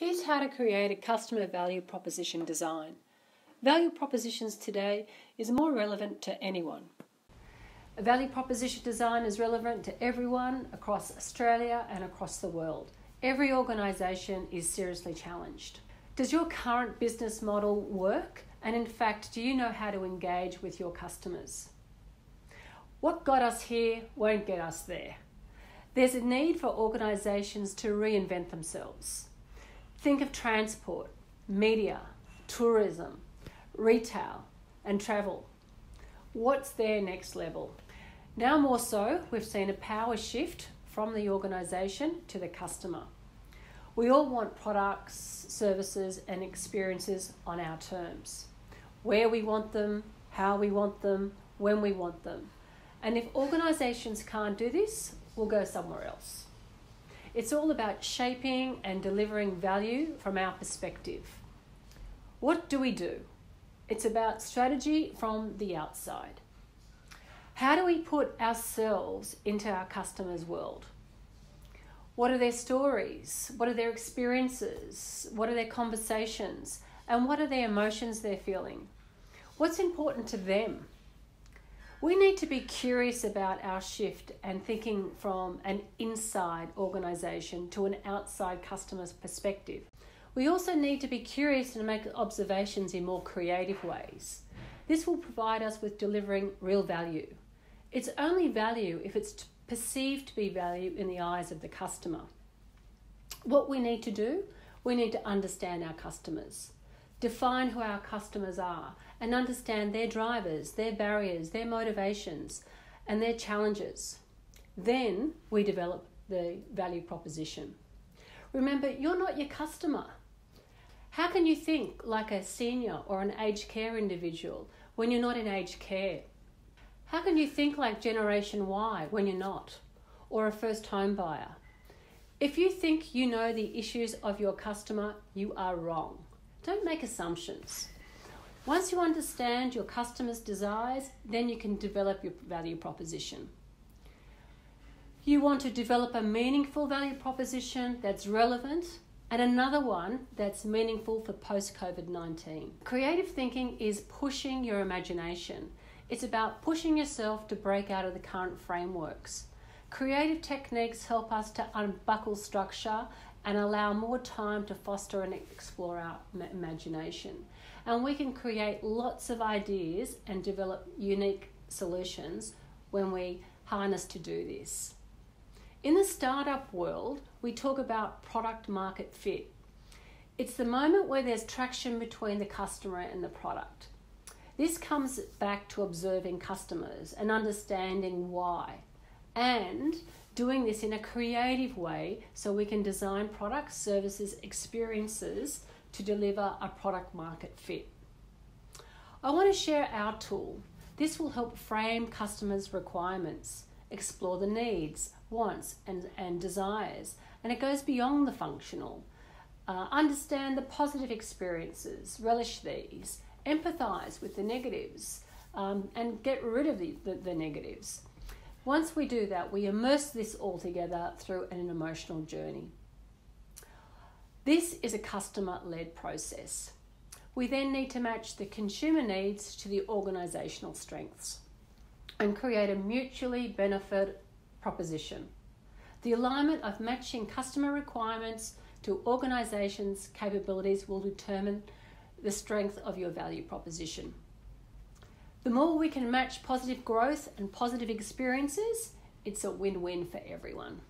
Here's how to create a customer value proposition design. Value propositions today is more relevant to anyone. A value proposition design is relevant to everyone across Australia and across the world. Every organisation is seriously challenged. Does your current business model work? And in fact, do you know how to engage with your customers? What got us here won't get us there. There's a need for organisations to reinvent themselves. Think of transport, media, tourism, retail, and travel. What's their next level? Now, more so, we've seen a power shift from the organisation to the customer. We all want products, services, and experiences on our terms where we want them, how we want them, when we want them. And if organisations can't do this, we'll go somewhere else. It's all about shaping and delivering value from our perspective. What do we do? It's about strategy from the outside. How do we put ourselves into our customers' world? What are their stories? What are their experiences? What are their conversations? And what are the emotions they're feeling? What's important to them? We need to be curious about our shift and thinking from an inside organisation to an outside customer's perspective. We also need to be curious and make observations in more creative ways. This will provide us with delivering real value. It's only value if it's perceived to be value in the eyes of the customer. What we need to do, we need to understand our customers, define who our customers are, and understand their drivers, their barriers, their motivations, and their challenges. Then we develop the value proposition. Remember, you're not your customer. How can you think like a senior or an aged care individual when you're not in aged care? How can you think like Generation Y when you're not? Or a first home buyer? If you think you know the issues of your customer, you are wrong. Don't make assumptions. Once you understand your customer's desires, then you can develop your value proposition. You want to develop a meaningful value proposition that's relevant and another one that's meaningful for post COVID 19. Creative thinking is pushing your imagination, it's about pushing yourself to break out of the current frameworks. Creative techniques help us to unbuckle structure and allow more time to foster and explore our imagination. And we can create lots of ideas and develop unique solutions when we harness to do this. In the startup world, we talk about product market fit. It's the moment where there's traction between the customer and the product. This comes back to observing customers and understanding why, and doing this in a creative way so we can design products, services, experiences to deliver a product market fit. I want to share our tool. This will help frame customers' requirements, explore the needs, wants, and, and desires, and it goes beyond the functional. Uh, understand the positive experiences, relish these, empathize with the negatives, um, and get rid of the, the, the negatives. Once we do that, we immerse this all together through an emotional journey. This is a customer led process. We then need to match the consumer needs to the organisational strengths and create a mutually benefit proposition. The alignment of matching customer requirements to organisations' capabilities will determine the strength of your value proposition. The more we can match positive growth and positive experiences, it's a win win for everyone.